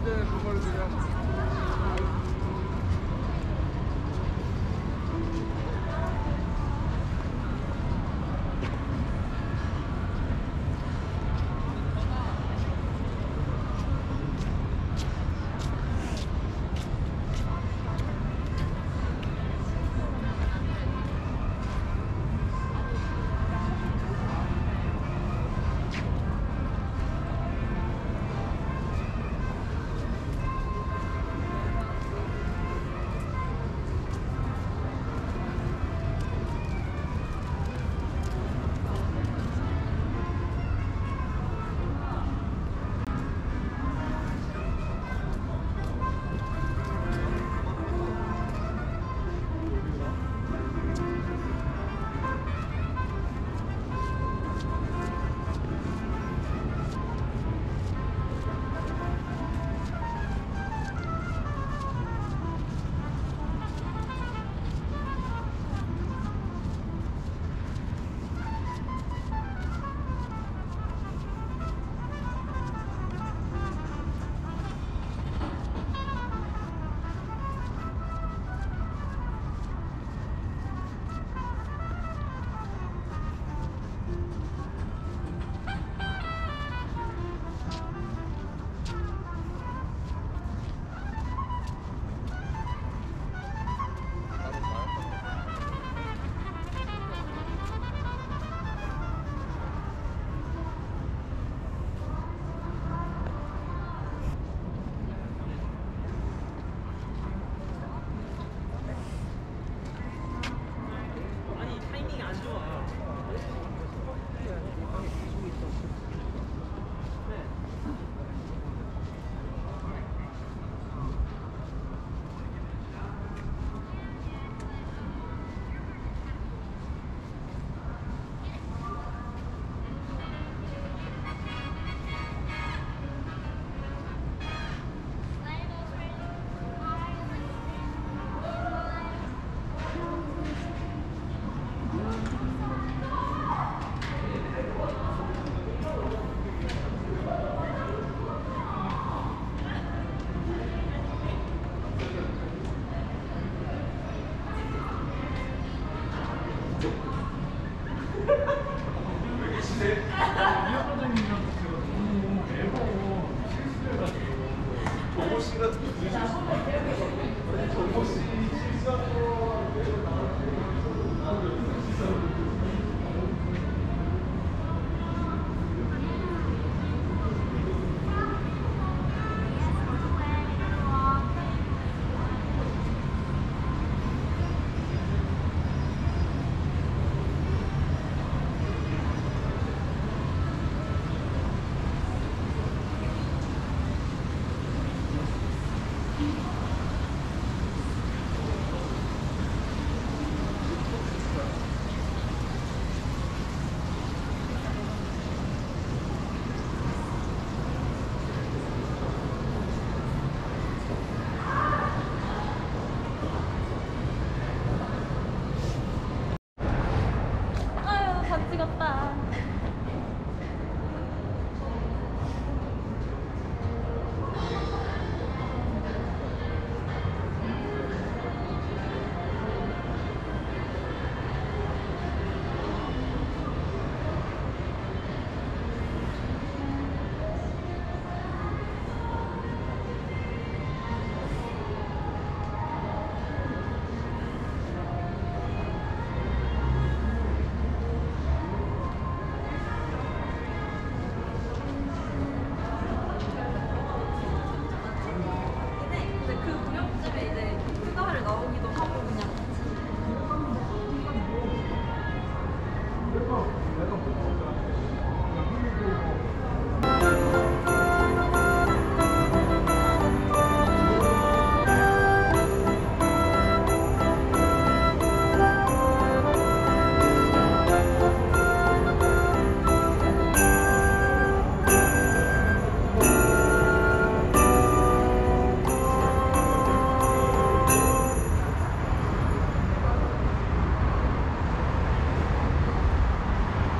그남자는그걸그